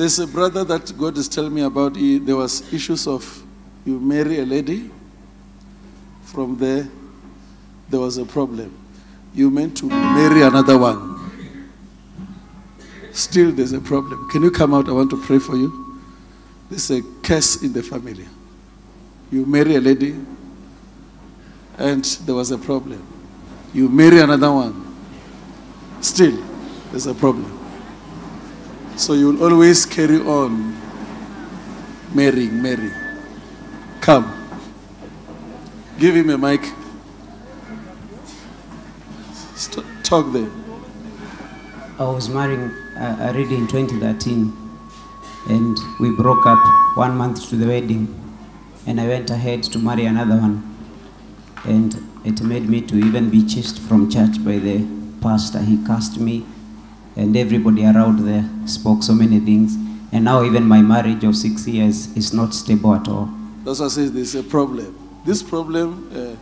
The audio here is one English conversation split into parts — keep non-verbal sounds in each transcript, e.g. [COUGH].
There's a brother that God is telling me about. He, there was issues of you marry a lady. From there, there was a problem. You meant to marry another one. Still, there's a problem. Can you come out? I want to pray for you. There's a curse in the family. You marry a lady, and there was a problem. You marry another one. Still, there's a problem. So you'll always carry on marrying, marrying. Come. Give him a mic. St- talk there. I was marrying uh, already in 2013, and we broke up one month to the wedding, and I went ahead to marry another one, and it made me to even be chased from church by the pastor. He cast me, and everybody around there spoke so many things, and now even my marriage of six years is not stable at all. That's why I say there's a problem. This problem, uh,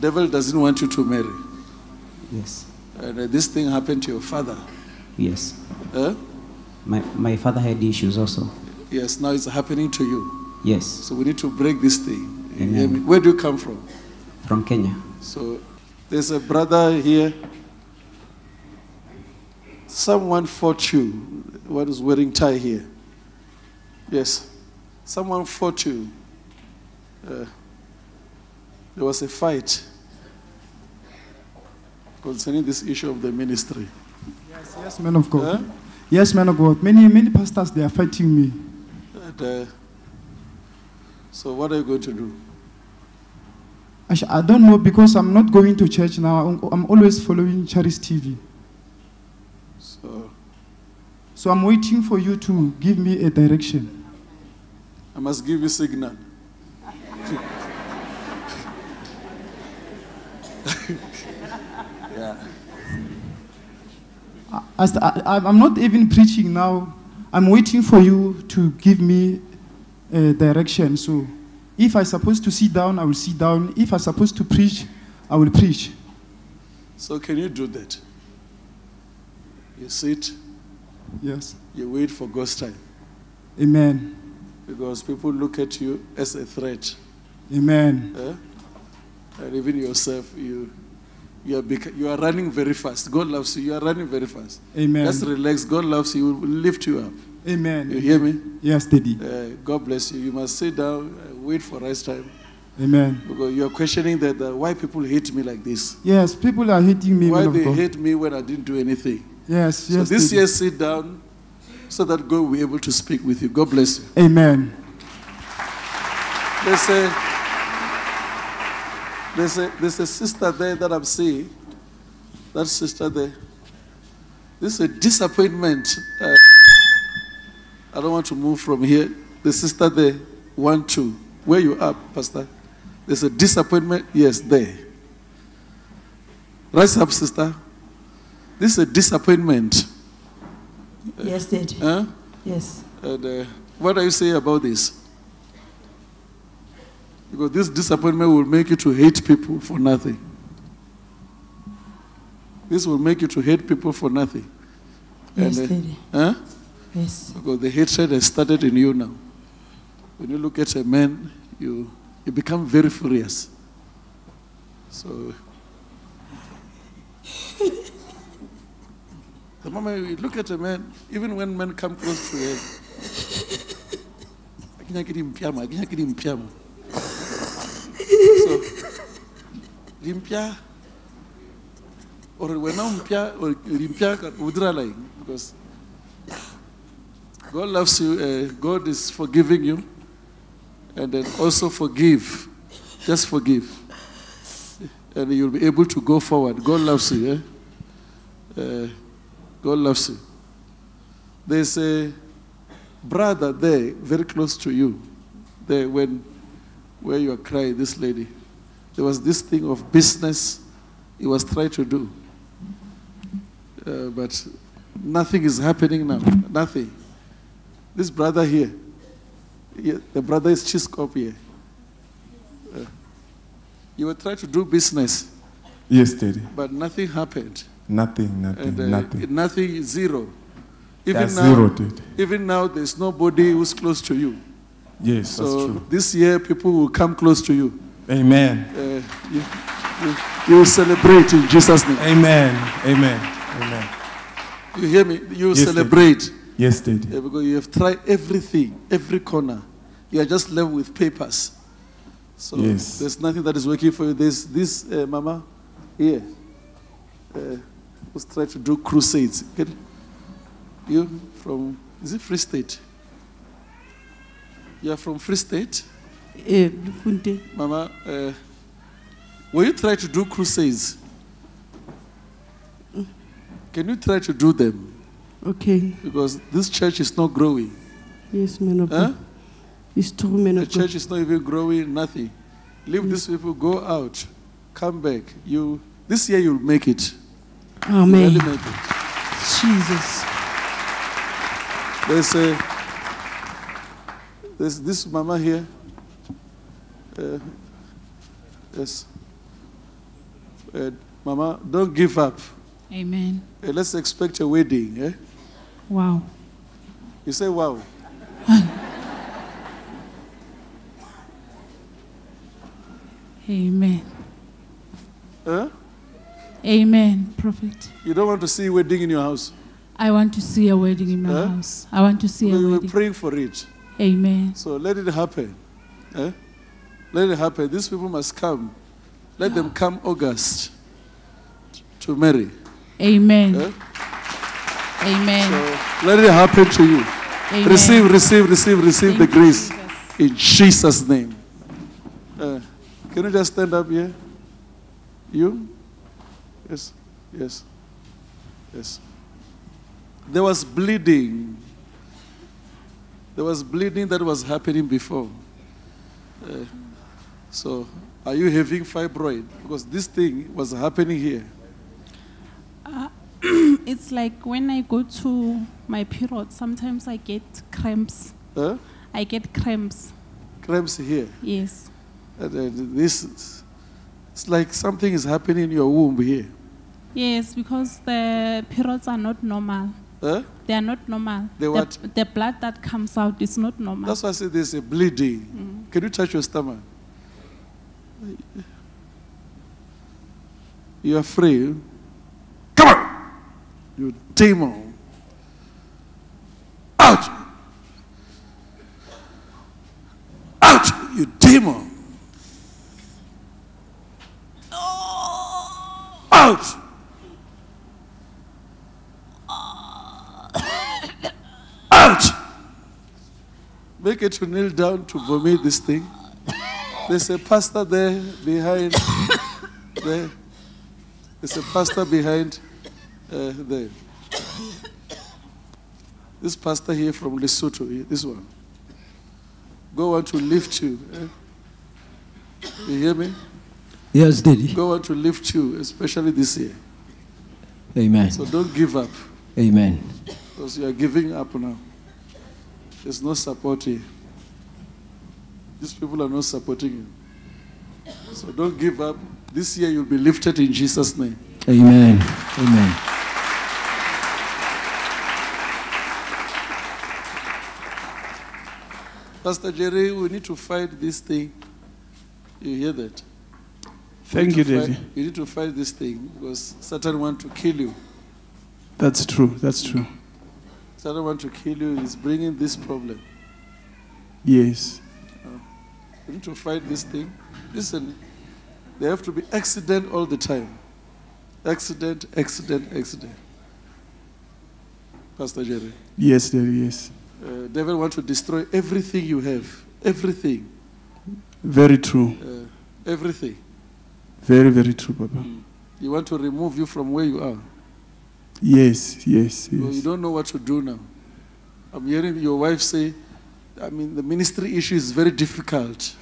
devil doesn't want you to marry. Yes, And uh, this thing happened to your father. yes. Huh? My my father had issues also. Yes, now it's happening to you. Yes, So we need to break this thing. Amen. Where do you come from? from Kenya. So there's a brother here. Someone fought you. What is wearing tie here? Yes. Someone fought you. Uh, there was a fight concerning this issue of the ministry. Yes, yes, man of God. Huh? Yes, man of God. Many, many pastors, they are fighting me. And, uh, so what are you going to do? I, I don't know because I'm not going to church now. I'm, I'm always following Charis TV. So I'm waiting for you to give me a direction. I must give you signal. yeah. I, I, st- I, I'm not even preaching now. I'm waiting for you to give me a direction. So if I'm supposed to sit down, I will sit down. If I'm supposed to preach, I will preach. So can you do that? You sit, Yes. you wait for ghost time. Amen. Because people look at you as a threat. Amen. eh? And even yourself, you you are, you are running very fast. God loves you. You are running very fast. Amen. Just relax. God loves you. He will lift you up. Amen. You Amen. hear me? Yes, Daddy. Uh, God bless you. You must sit down, uh, wait for right time. Amen. Because you are questioning that uh, why people hate me like this. Yes, people are hating me. Why they hate me when I didn't do anything. Yes, So yes. this year, sit down so that God will be able to speak with you. God bless you. Amen. There's a, there's a, there's a sister there that I'm seeing. That sister there. This is a disappointment. Uh, I don't want to move from here. The sister there, one, two. Where you are, Pastor? There's a disappointment. Yes, there. Rise up, sister. This is a disappointment. Yes, Daddy. Huh? Yes. And uh, what do you say about this? Because this disappointment will make you to hate people for nothing. This will make you to hate people for nothing. Yes, And, uh, Daddy. huh? Yes. Because the hatred has started in you now. When you look at a man, you, you become very furious. So, [LAUGHS] the moment you look at a man, even when men come close to him. So, limpya, or when I'm mpya, or limpya, udra like, because God loves you. Uh, God is forgiving you. And then also forgive. Just forgive. And you'll be able to go forward. God loves you. Eh? Uh, God loves you. There's a brother there, very close to you, there when where you are crying, this lady. There was this thing of business he was trying to do. Uh, but nothing is happening now. Nothing. This brother here, yeah, the brother is Chiskop here. Uh, you were trying to do business, Yes, Daddy. but nothing happened. Nothing, nothing, And uh, nothing. nothing, zero. Even That's now, zero, Daddy. even now, there's nobody who's close to you. Yes, that's So true. this year, people will come close to you. Amen. Uh, you, you, you will celebrate in Jesus' name. Amen. Amen. Amen. You hear me? You will Yes, Daddy. celebrate Yes, Daddy. Yeah, because you have tried everything, every corner. You are just left with papers. So Yes. there's nothing that is working for you. There's this uh, mama here uh, who's trying to do crusades. You from is it Free State? You are from Free State, Eh, Lufunte. Mama. Uh, will you try to do crusades? Can you try to do them? Okay. Because this church is not growing. Yes, man of Huh? It's true, man The church is not even growing, nothing. Leave these people, go out, come back. You this year you'll make it. Amen. Jesus. There's a there's this mama here. Uh, yes. Uh, mama, don't give up. Amen. Uh, let's expect a wedding. Eh? Wow. You say, wow. [LAUGHS] Amen. Huh? Amen, prophet. You don't want to see a wedding in your house. I want to see a wedding in my Huh? house. I want to see a wedding. We were praying for it. Amen. So let it happen. Eh? Let it happen. These people must come. Let them come August to marry. Amen. Eh? Amen. So let it happen to you. Amen. Receive, receive, receive, receive the Thank you, grace Jesus. in Jesus' name. Uh, can you just stand up here? You? Yes, yes, yes. There was bleeding. There was bleeding that was happening before. Uh, so, are you having fibroid? Because this thing was happening here. [CLEARS THROAT] It's like when I go to my period, sometimes I get cramps. Huh? I get cramps. Cramps here. Yes. And, uh, this, it's like something is happening in your womb here. Yes, because the periods are not normal. Huh? They are not normal. They what? The, the blood that comes out is not normal. That's why I say there's a bleeding. Mm. Can you touch your stomach? You're free. Come on! You demon. Out! Out! You demon. Out! Make it to kneel down to vomit this thing. There's a pastor there behind. there. There's a pastor behind uh, there. This pastor here from Lesotho, this one. Go on to lift you. eh? You hear me? Yes, Daddy. Go on to lift you, especially this year. Amen. So don't give up, Amen. because you are giving up now. There's no support here. These people are not supporting you. So don't give up. This year you'll be lifted in Jesus' name. Amen. Amen. Pastor Jerry, we need to fight this thing. You hear that? Thank you, to Daddy. You need to fight this thing because Satan want to kill you. That's true. That's true. Satan want to kill you. He's bringing this problem. Yes. We need to fight this thing. Listen, there have to be accident all the time. Accident, accident, accident. Pastor Jerry, Yes, Daddy. Yes. uh, devil want to destroy everything you have, everything, Very true. uh, everything. Very, very true, Papa. He want to remove you from where you are. Yes, yes, So you don't know what to do now. I'm hearing your wife say, I mean, the ministry issue is very difficult.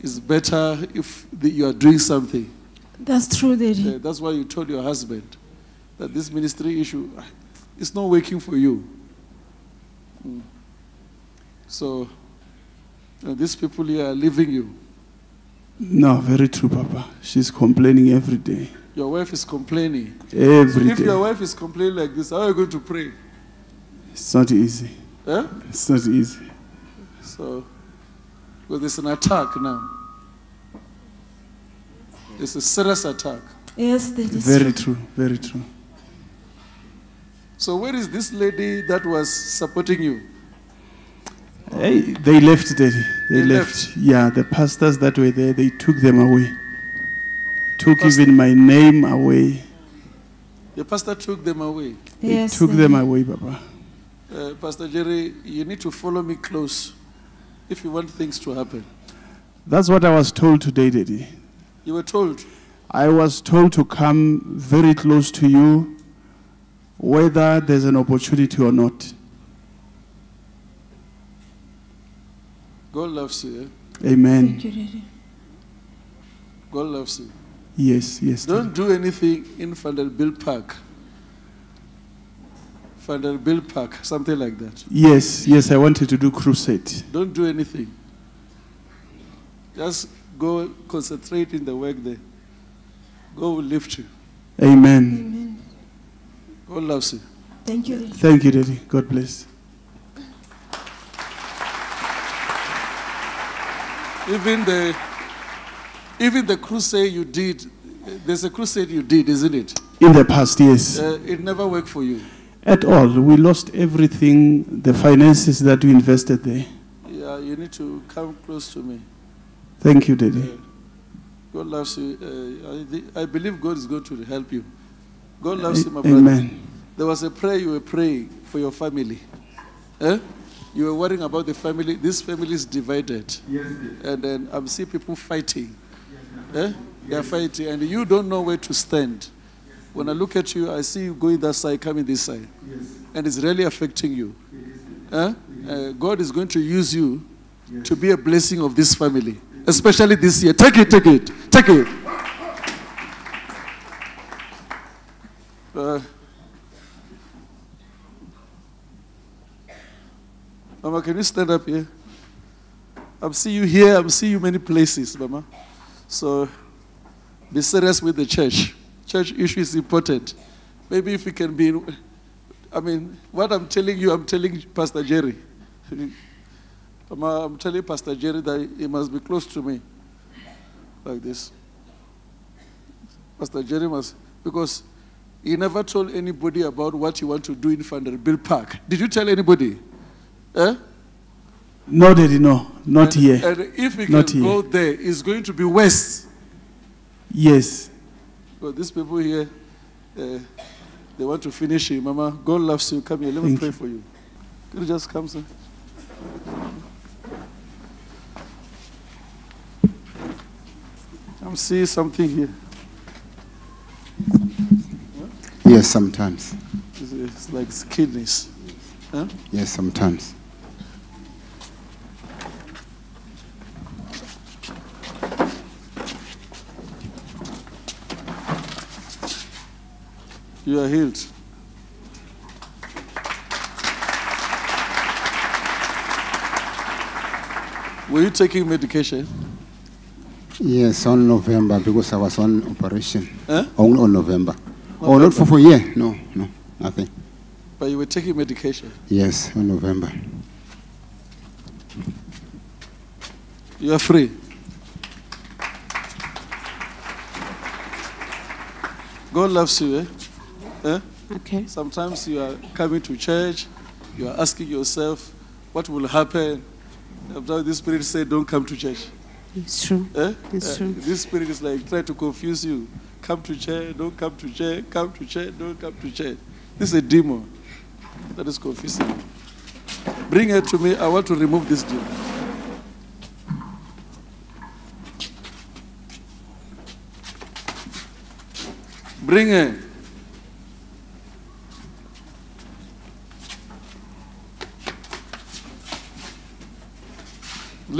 It's better if the, you are doing something. That's true, Daddy. Uh, that's why you told your husband that this ministry issue is not working for you. Mm. So, uh, these people here are leaving you. No, very true, Papa. She's complaining every day. Your wife is complaining. Every if your wife is complaining like this, how are you going to pray? It's not easy. Eh? It's not easy. So, because it's an attack now. It's a serious attack. Yes, that is Very true. Very true. So, where is this lady that was supporting you? Hey, they left, Daddy. They, They left. Yeah, the pastors that were there, they took them away. Took Pastor- even my name away. The pastor took them away. They Yes, took them Daddy. away, Papa. Uh, pastor Jerry, you need to follow me close if you want things to happen. That's what I was told today, Daddy. You were told. I was told to come very close to you, whether there's an opportunity or not. God loves you. Eh? Amen. Thank you, Daddy. God loves you. Yes, yes. Don't do anything in Vanderbilt Park. Vanderbilt Park, something like that. Yes, yes, I wanted to do crusade. Don't do anything. Just go concentrate in the work there. God will lift you. Amen. Amen. God loves you. Thank you, Daddy. Thank you, Daddy. God bless. Even the even the crusade you did, there's a crusade you did, isn't it? In the past, yes. Uh, it never worked for you. At all. We lost everything, the finances that we invested there. Yeah, you need to come close to me. Thank you, Daddy. Uh, God loves you. Uh, I, I believe God is going to help you. God loves you, my brother. Amen. There was a prayer you were praying for your family. Eh? You were worrying about the family. This family is divided. Yes and then I'm seeing people fighting. Eh? They're fighting, and you don't know where to stand. When I look at you, I see you going that side, coming this side. And it's really affecting you. Eh? Uh, God is going to use you to be a blessing of this family, especially this year. Take it, take it, take it. Uh, Mama, can you stand up here? I'm seeing you here. I'm seeing you many places, Mama. So be serious with the church. Church issue is important. Maybe if we can be, I mean, what I'm telling you, I'm telling Pastor Jerry. Mama, I'm telling Pastor Jerry that he must be close to me, like this. Pastor Jerry must, because he never told anybody about what you want to do in Vanderbilt Park. Did you tell anybody? Eh? No, Daddy, no. Not and, here. And if we Not can here. go there, it's going to be worse. Yes. But these people here, uh, they want to finish it. Mama, God loves you. Come here. Let me Thank pray you. for you. Can you just come, sir? I'm seeing something here. Yes, sometimes. It's, it's like kidneys. Huh? Yes, sometimes. You are healed. Were you taking medication? Yes, on November because I was on operation. Huh? Only on November. Oh, not for for year. No, no, nothing. But you were taking medication. Yes, on November. You are free. God loves you, eh? Eh? Okay. Sometimes you are coming to church, you are asking yourself, what will happen? After this spirit said, don't come to church. It's true. Eh? It's Eh, true. This spirit is like trying to confuse you. Come to church, don't come to church, come to church, don't come to church. This is a demon that is confusing. Bring her to me. I want to remove this demon. Bring her.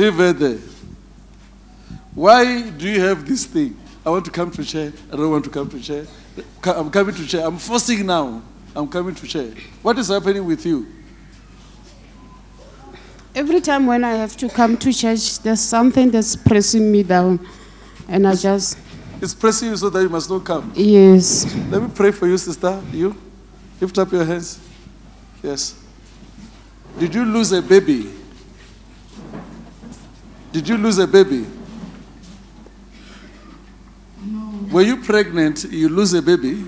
Leave her there. Why do you have this thing? I want to come to church. I don't want to come to church. I'm coming to church. I'm forcing now. I'm coming to church. What is happening with you? Every time when I have to come to church, there's something that's pressing me down. And I just, It's pressing you so that you must not come. yes. Let me pray for you, sister. You lift up your hands. Yes. Did you lose a baby? Did you lose a baby? No. Were you pregnant? You lose a baby?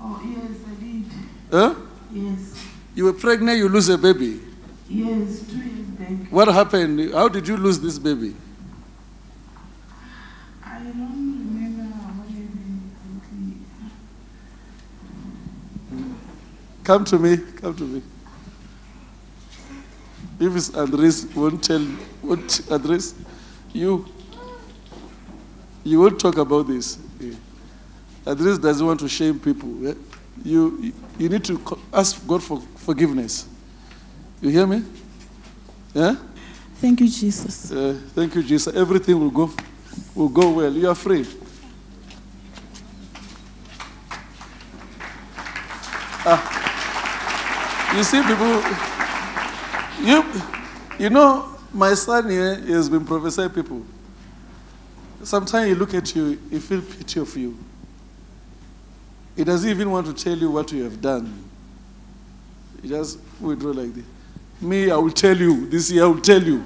Oh, yes, I did. Huh? Yes. You were pregnant, you lose a baby. Yes, two years back. What happened? How did you lose this baby? I don't remember what happened. Come to me. Come to me. If it's Andres, won't tell, won't address you. You won't talk about this. Yeah. Andres doesn't want to shame people. yeah. You, you need to ask God for forgiveness. You hear me? Yeah? Thank you, Jesus. Uh, thank you, Jesus. Everything will go, will go well. You are free. Ah, you see, people, you, you know, my son here he has been prophesying people. Sometimes he look at you, he feel pity of you. He doesn't even want to tell you what you have done. He just withdraw like this. Me, I will tell you. This year, I will tell you.